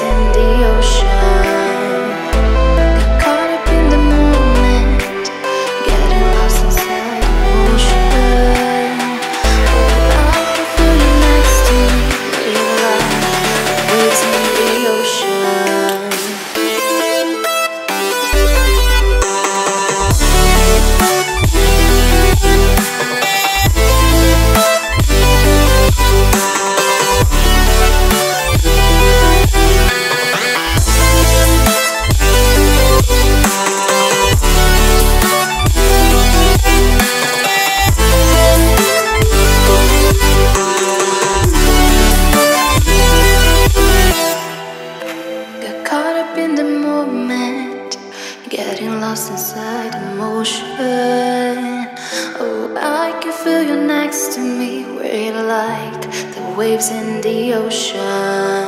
dancing Getting lost inside emotion. Oh, I can feel you next to me, where you like the waves in the ocean.